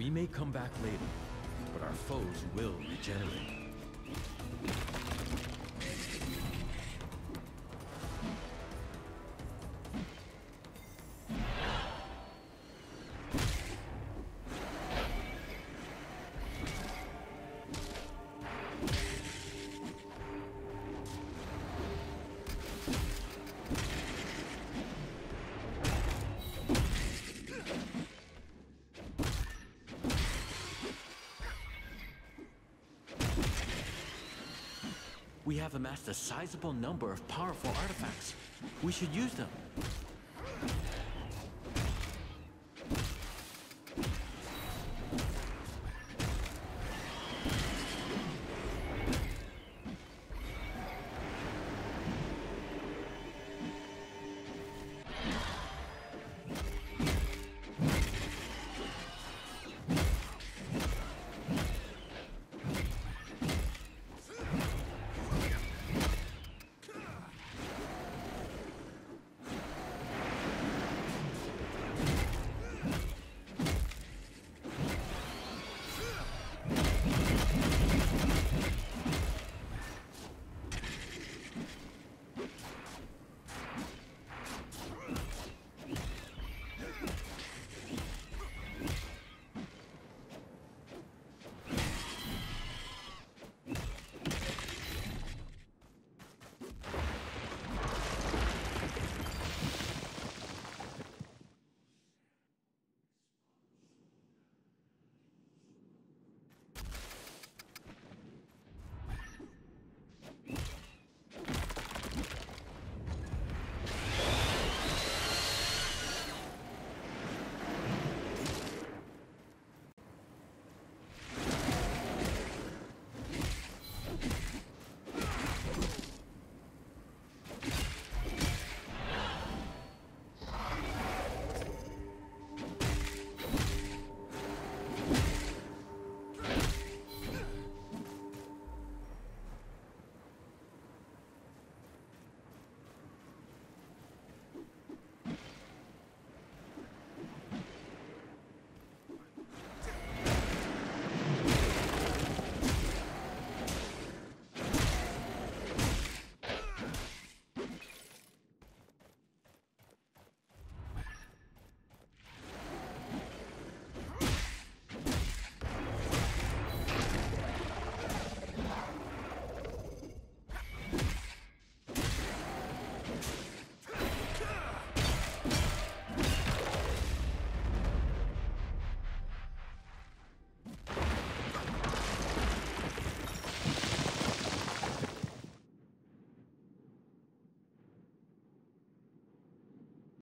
We may come back later, but our foes will regenerate. We have amassed a sizable number of powerful artifacts. We should use them.